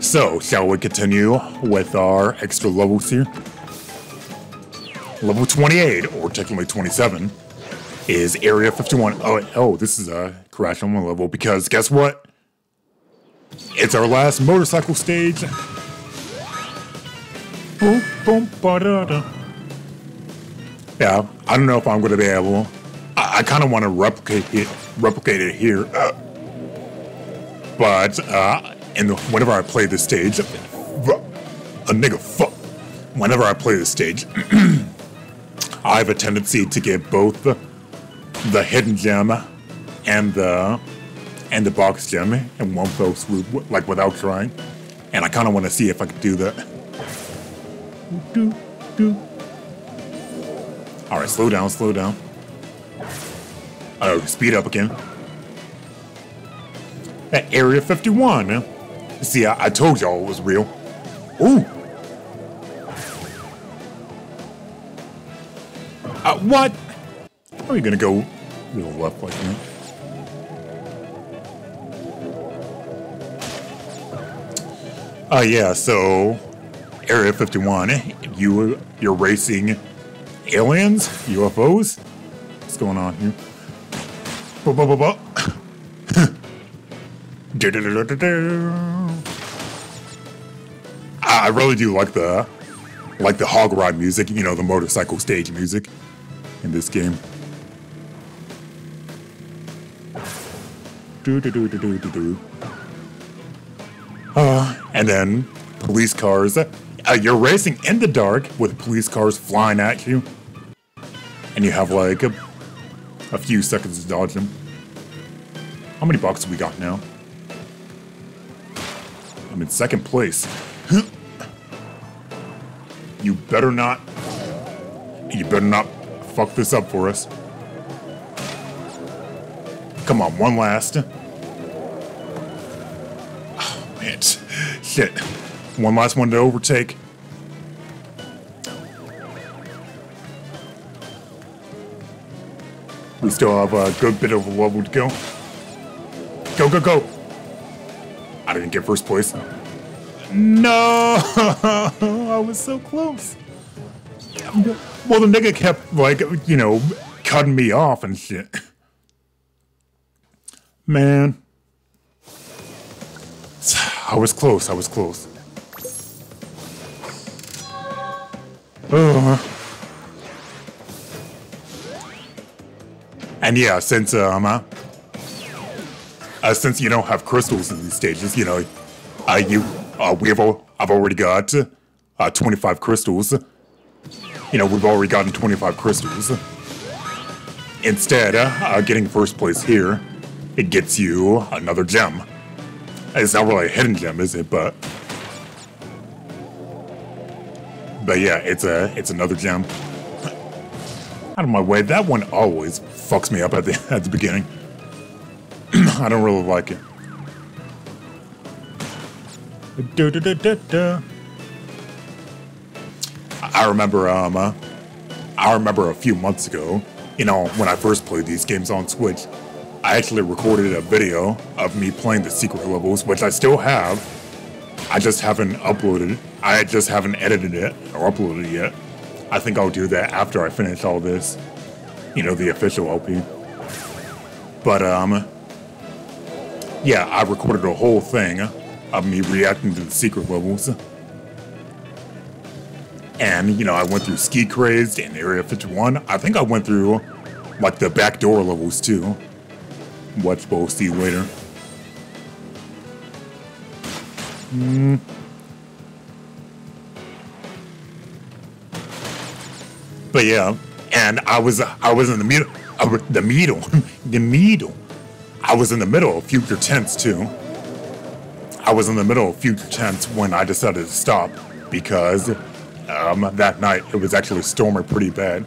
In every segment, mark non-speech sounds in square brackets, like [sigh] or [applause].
So, shall we continue with our extra levels here? Level 28, or technically 27, is Area 51. Oh, oh this is a crash on one level because guess what? It's our last motorcycle stage. Boom, boom, ba-da-da. Yeah, I don't know if I'm going to be able. I, I kind of want to replicate it, replicate it here, uh, but uh, and whenever I play this stage, a nigga fuck. Whenever I play this stage, [clears throat] I have a tendency to get both the, the hidden gem and the and the box gem in one fell swoop, like without trying. And I kind of want to see if I can do that. Do, do. All right, slow down, slow down. Oh, speed up again. At Area 51. See, I, I told y'all it was real. Ooh. Uh, what? Are you gonna go left like that? Uh, yeah, so Area 51, you, you're racing aliens, UFOs? What's going on here? Ba -ba -ba [laughs] I really do like the like the hog ride music, you know, the motorcycle stage music in this game. Do do do do do do do. Uh, and then police cars. Uh, you're racing in the dark with police cars flying at you, and you have like a, a few seconds to dodge them. How many bucks we got now? I'm in second place. You better not... You better not fuck this up for us. Come on, one last. Oh, man. Shit. One last one to overtake. We still have a good bit of a level to go. Go, go, go! I didn't get first place. No! [laughs] I was so close. Well, the nigga kept, like, you know, cutting me off and shit. Man. [sighs] I was close, I was close. Uh. And yeah, since, um, uh, uh, since you don't have crystals in these stages, you know, uh, you, uh, we have, I've already got, uh, 25 crystals. You know, we've already gotten 25 crystals. Instead, uh, getting first place here, it gets you another gem. It's not really a hidden gem, is it? But, but yeah, it's a, it's another gem. Out of my way, that one always fucks me up at the, at the beginning. [clears throat] I don't really like it. I remember, um, uh, I remember a few months ago, you know, when I first played these games on Switch, I actually recorded a video of me playing the secret levels, which I still have. I just haven't uploaded. I just haven't edited it or uploaded it yet. I think I'll do that after I finish all this, you know, the official LP. But, um, yeah, I recorded a whole thing of me reacting to the secret levels. And, you know, I went through Ski Crazed and Area 51. I think I went through, like, the backdoor levels, too. Watch both, see later. Hmm. But yeah, and I was I was in the middle, the middle, [laughs] the middle. I was in the middle of future tense too. I was in the middle of future tense when I decided to stop because um, that night it was actually storming pretty bad,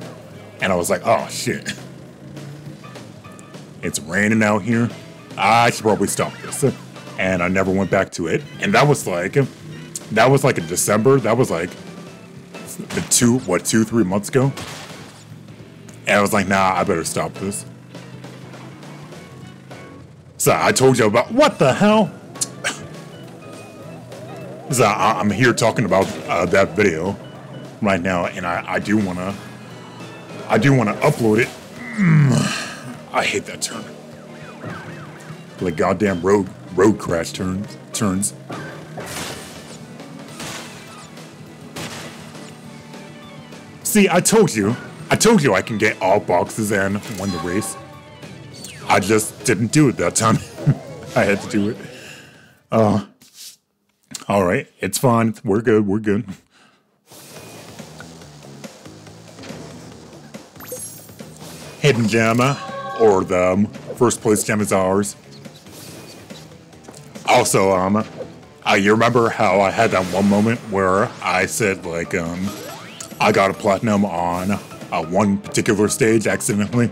and I was like, oh shit, it's raining out here. I should probably stop this, and I never went back to it. And that was like, that was like in December. That was like the two, what, two, three months ago. And I was like, nah, I better stop this. So I told you about, what the hell? I, I'm here talking about uh, that video right now, and I, I do wanna, I do wanna upload it. Mm, I hate that turn. Like goddamn road road crash turns turns. See, I told you, I told you I can get all boxes and win the race. I just didn't do it that time. [laughs] I had to do it. Uh, all right, it's fine. We're good. We're good. Hidden gem, or the first place gem is ours. Also, um, uh, you remember how I had that one moment where I said like, um, I got a platinum on uh, one particular stage accidentally,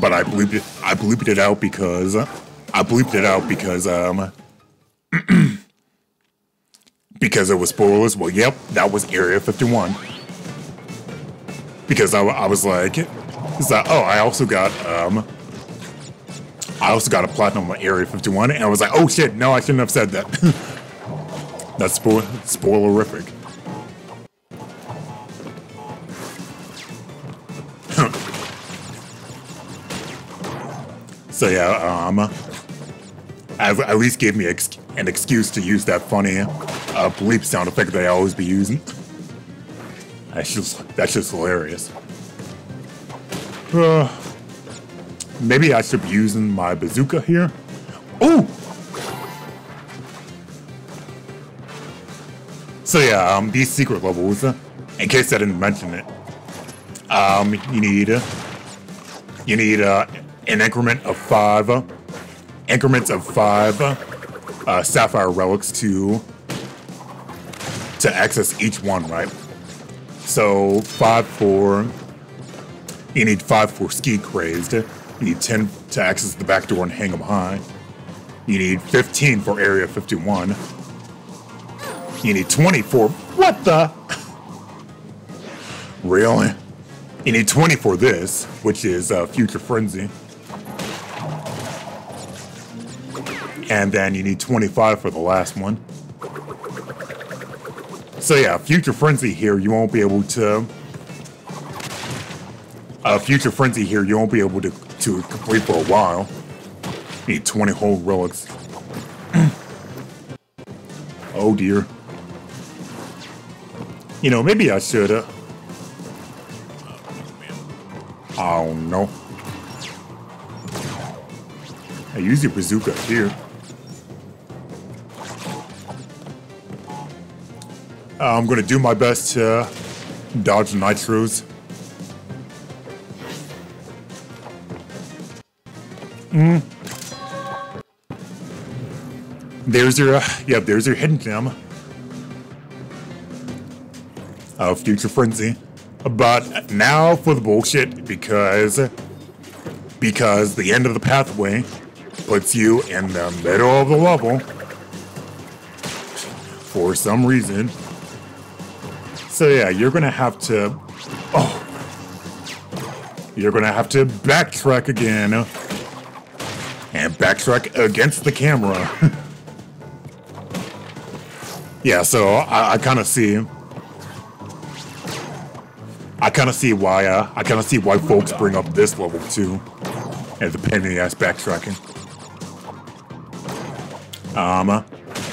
but I bleeped it. I bleeped it out because I bleeped it out because um because it was spoilers. Well, yep, that was Area 51. Because I, I was like, oh, I also got um I also got a platinum on Area 51, and I was like, oh shit, no, I shouldn't have said that. [laughs] That's spo spoilerific. [laughs] so yeah, um, at, at least gave me ex an excuse to use that funny uh, bleep sound effect that I always be using. That's just that's just hilarious. Uh, Maybe I should be using my bazooka here. Oh! So yeah, um, these secret levels, in case I didn't mention it, um, you need, you need uh, an increment of five, increments of five uh, sapphire relics to, to access each one, right? So five for, you need five for ski crazed, you need 10 to access the back door and hang them high. You need 15 for Area 51. You need 20 for... What the? [laughs] really? You need 20 for this, which is uh, Future Frenzy. And then you need 25 for the last one. So yeah, Future Frenzy here, you won't be able to... Uh, Future Frenzy here, you won't be able to to complete for a while. Need 20 whole relics. [clears throat] oh dear. You know, maybe I should, uh... I don't know. I use your bazooka here. I'm gonna do my best to dodge nitros. Mm. There's your, uh, yeah, there's your hidden gem. Of Future Frenzy. But now for the bullshit, because, because the end of the pathway puts you in the middle of the level for some reason. So yeah, you're gonna have to, oh, you're gonna have to backtrack again and backtrack against the camera. [laughs] yeah, so I, I kind of see. I kind of see why. Uh, I kind of see why folks bring up this level too, as the pain in the ass backtracking. Um,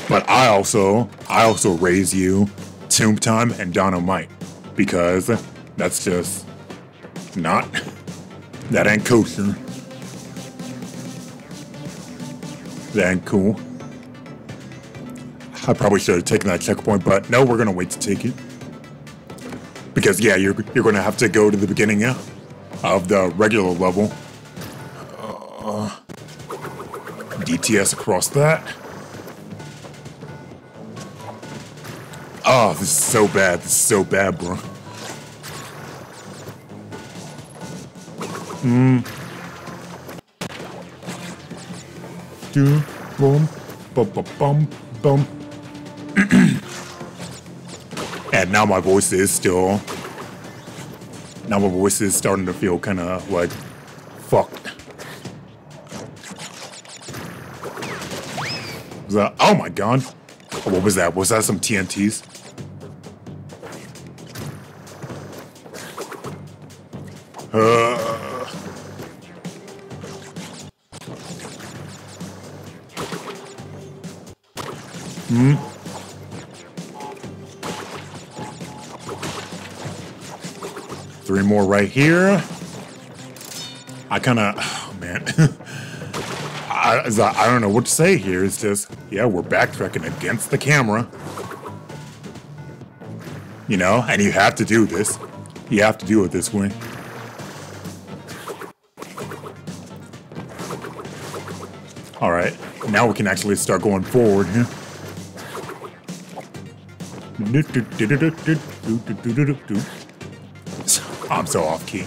but I also, I also raise you Tomb Time and Dino Might because that's just not. That ain't kosher. Then cool. I probably should have taken that checkpoint, but no, we're gonna wait to take it. Because yeah, you're you're gonna have to go to the beginning yeah, of the regular level. Uh, DTS across that. Oh, this is so bad. This is so bad, bro. Hmm. do, boom, bum, bum, bum, [clears throat] bum. and now my voice is still, now my voice is starting to feel kind of like fucked. So, oh my god. What was that? Was that some TNTs? Right here. I kind of, oh man. I, I don't know what to say here. It's just, yeah, we're backtracking against the camera. You know, and you have to do this. You have to do it this way. All right, now we can actually start going forward. Huh? I'm so off key.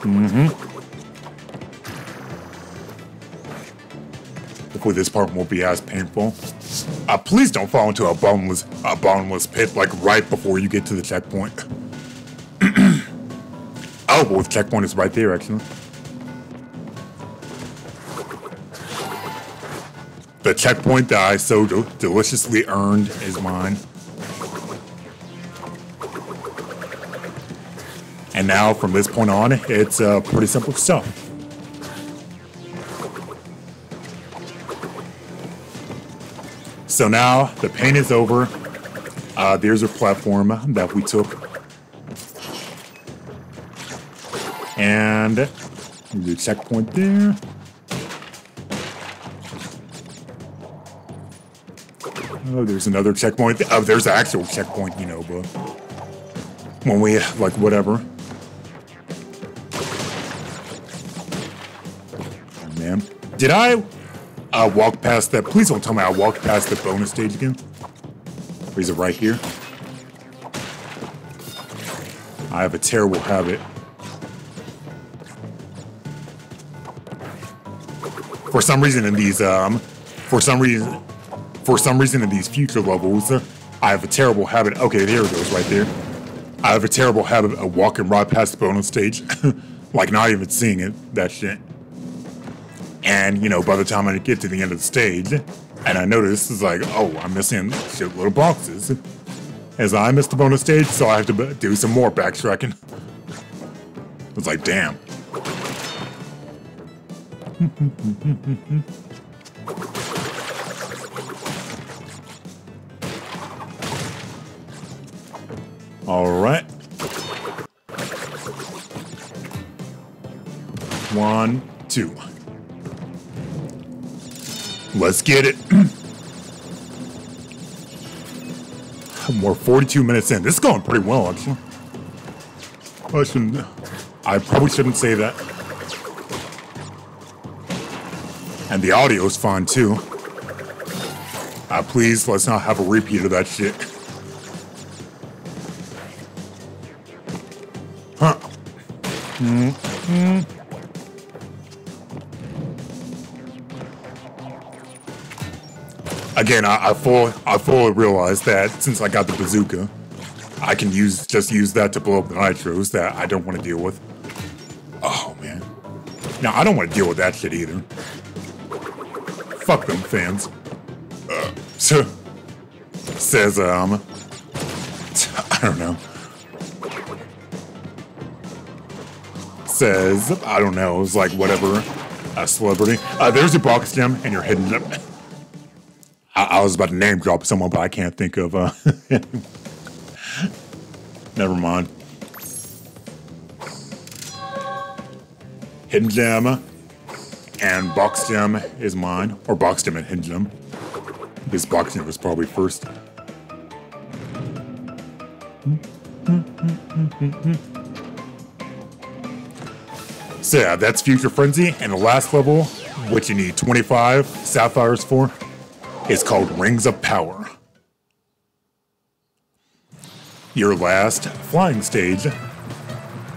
Mm-hmm. Hopefully this part won't be as painful. Uh, please don't fall into a bottomless, a bottomless pit like right before you get to the checkpoint. [clears throat] oh, well, the checkpoint is right there, actually. The checkpoint that I so deliciously earned is mine. Now, from this point on, it's uh, pretty simple stuff. So now the pain is over. Uh, there's a platform that we took. And the checkpoint there. Oh, there's another checkpoint. Oh, there's an actual checkpoint, you know, but when we, like, whatever. Did I uh, walk past that? Please don't tell me I walked past the bonus stage again. Or is it right here? I have a terrible habit. For some reason in these, um, for some reason, for some reason in these future levels, uh, I have a terrible habit. Okay, there it goes right there. I have a terrible habit of walking right past the bonus stage. [laughs] like not even seeing it, that shit. And, you know, by the time I get to the end of the stage, and I notice it's like, oh, I'm missing shitload of boxes. As I missed the bonus stage, so I have to do some more backtracking. [laughs] It's like, damn. [laughs] All right. One, two. Let's get it. [clears throat] We're 42 minutes in. This is going pretty well, actually. I shouldn't. I probably shouldn't say that. And the audio is fine too. Uh, please, let's not have a repeat of that shit. Again, I, I I fully realize that since I got the bazooka, I can use just use that to blow up the nitros that I don't want to deal with. Oh man. Now I don't want to deal with that shit either. Fuck them fans. Uh, [laughs] says um [laughs] I don't know. Says I don't know, it's like whatever a celebrity. Uh, there's your box gem and you're hidden. [laughs] I, I, was about to name drop someone, but I can't think of. Uh, [laughs] never mind. Hidden gem and box gem is mine, or box gem and hidden gem. This box gem was probably first. So yeah, that's Future Frenzy, and the last level, which you need 25 sapphires for, is called Rings of Power. Your last flying stage,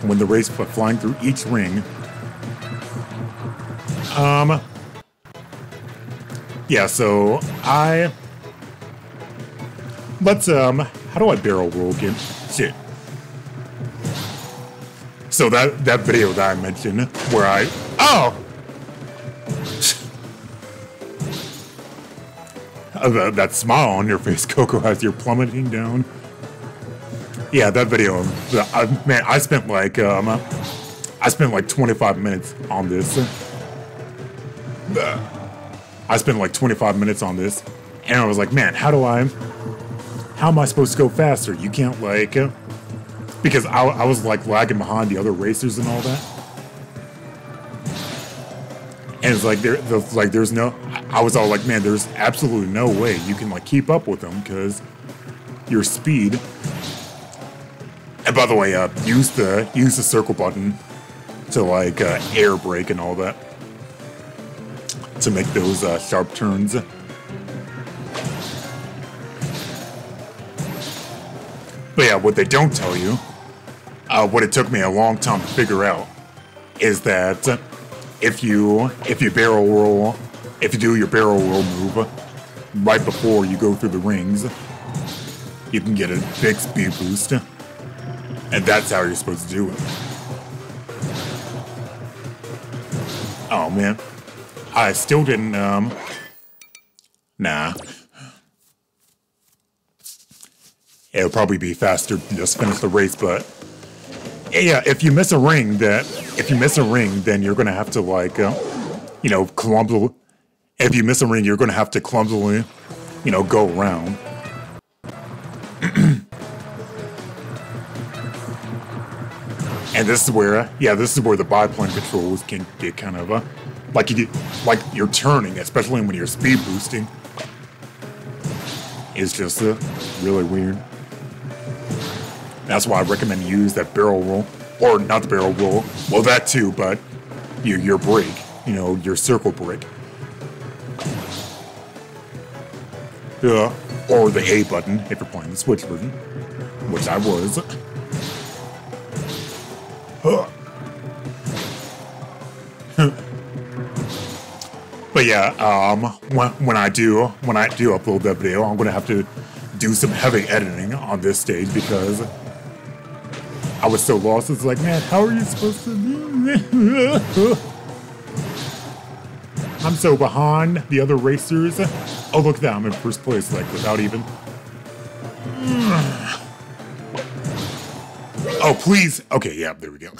when the race flying through each ring. Um, yeah, so I, let's, um, how do I barrel roll again? Shit. So that, that video that I mentioned where I, oh! The, that smile on your face, [laughs] Coco, as you're plummeting down. Yeah, that video, man, I spent like, um, I spent like 25 minutes on this. I spent like 25 minutes on this, and I was like, man, how do I, how am I supposed to go faster? You can't like, because I, I was like lagging behind the other racers and all that. And it's like there, the, like there's no. I was all like, man, there's absolutely no way you can like keep up with them because your speed. And by the way, uh, use the use the circle button to like uh, air brake and all that to make those uh, sharp turns. But yeah, what they don't tell you, uh, what it took me a long time to figure out, is that if you if you barrel roll, if you do your barrel roll move right before you go through the rings, you can get a big speed boost, and that's how you're supposed to do it. Oh man, I still didn't. Um, nah. It'll probably be faster to just finish the race, but yeah, if you miss a ring, that if you miss a ring, then you're gonna have to like, uh, you know, clumsily. If you miss a ring, you're gonna have to clumsily, you know, go around. [clears throat] and this is where, yeah, this is where the biplane controls can get kind of, uh, like you, get, like you're turning, especially when you're speed boosting. It's just uh, really weird. That's why I recommend you use that barrel roll, or not the barrel roll. Well, that too, but your your brake, you know, your circle brake. Yeah, or the A button if you're playing the Switch version, which I was. [laughs] but yeah, um, when, when I do when I do upload that video, I'm gonna have to do some heavy editing on this stage because I was so lost. It's like, man, how are you supposed to do this? [laughs] I'm so behind the other racers. Oh, look at that. I'm in first place, like, without even... [sighs] Oh, please. Okay, yeah, there we go.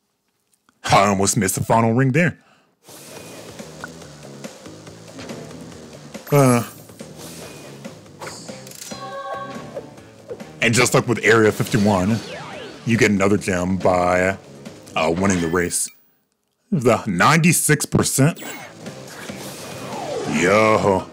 [laughs] I almost missed the final ring there. Uh... And just like with Area 51, you get another gem by uh, winning the race. The 96%. Yo.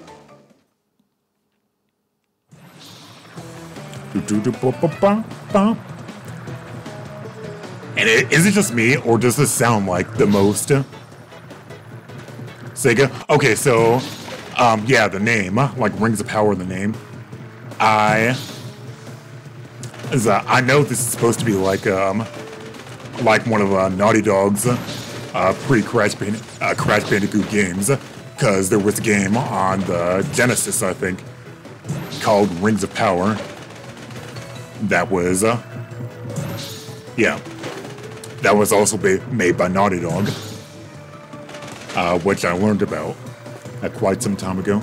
And it, is it just me, or does this sound like the most Sega? Okay, so, um, yeah, the name, like Rings of Power, the name. I is uh, I know this is supposed to be like um like one of uh, Naughty Dog's uh, pre Crash Band- uh, Crash Bandicoot games because there was a game on the Genesis I think called Rings of Power that was uh, yeah that was also made by Naughty Dog uh, which I learned about quite some time ago.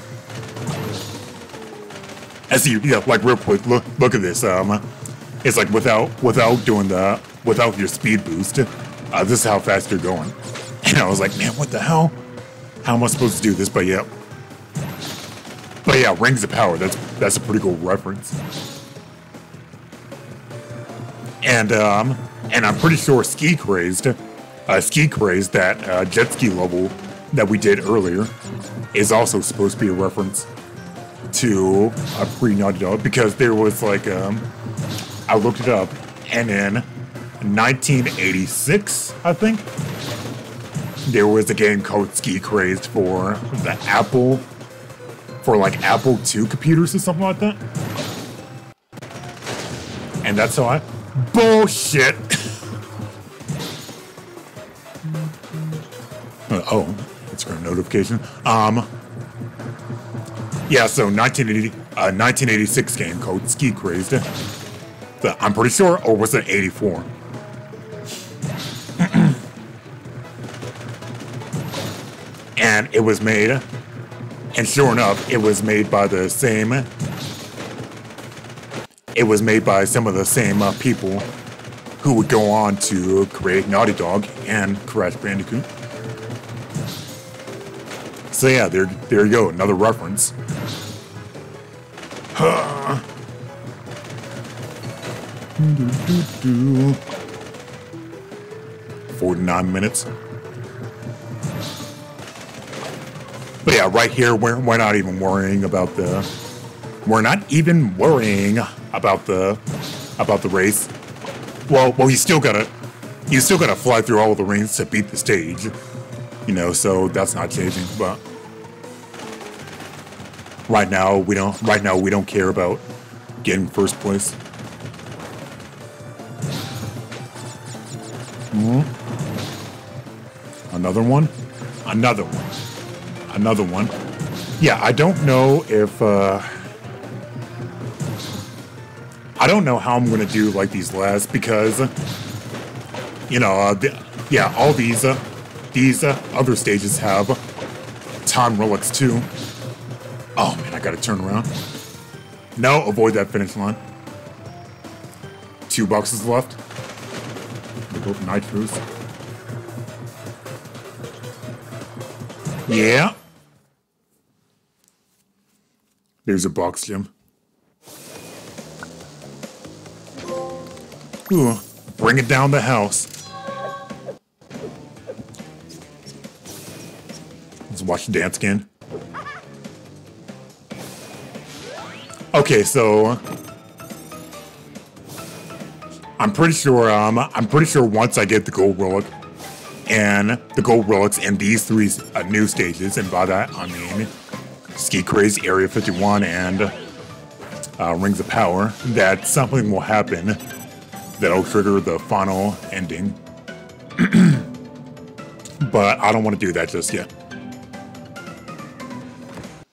As you, yeah, like real quick, look, look at this. Um, it's like without without doing the without your speed boost, uh, this is how fast you're going. [laughs] And I was like, man, what the hell? How am I supposed to do this? But yeah, but yeah, Rings of Power. That's that's a pretty cool reference. And um, and I'm pretty sure Ski Crazed, uh, Ski Crazed, that uh, jet ski level that we did earlier, is also supposed to be a reference to a pre Naughty Dog because there was like um, I looked it up, and in 1986, I think, there was a game called Ski Crazed for the Apple, for like Apple II computers or something like that. And that's how I. Bullshit! [laughs] oh, it's a notification. Um, yeah, so 1980, uh, 1986 game called Ski Crazed. I'm pretty sure, or was it 84? [clears throat] and it was made, And sure enough, it was made by the same. It was made by some of the same uh, people who would go on to create Naughty Dog and Crash Bandicoot. So yeah, there, there you go, another reference. Huh. 49 minutes. But yeah, right here, we're, we're not even worrying about the... We're not even worrying about the about the race. Well, well, you still gotta you still gotta fly through all the rings to beat the stage, you know. So that's not changing. But right now, we don't. Right now, we don't care about getting first place. Hmm. Another one? Another one. Another one. Yeah, I don't know if, uh... I don't know how I'm gonna do, like, these last, because... You know, uh, the, yeah, all these, uh, these, uh, other stages have time relics, too. Oh, man, I gotta turn around. No, avoid that finish line. Two boxes left both nitros. Yeah. There's a box, gem. Ooh, bring it down the house. Let's watch the dance again. Okay, so I'm pretty sure. Um, I'm pretty sure once I get the gold relic and the gold relics and these three uh, new stages, and by that I mean Ski Craze, Area 51, and uh, Rings of Power, that something will happen that'll trigger the final ending. [clears throat] but I don't want to do that just yet.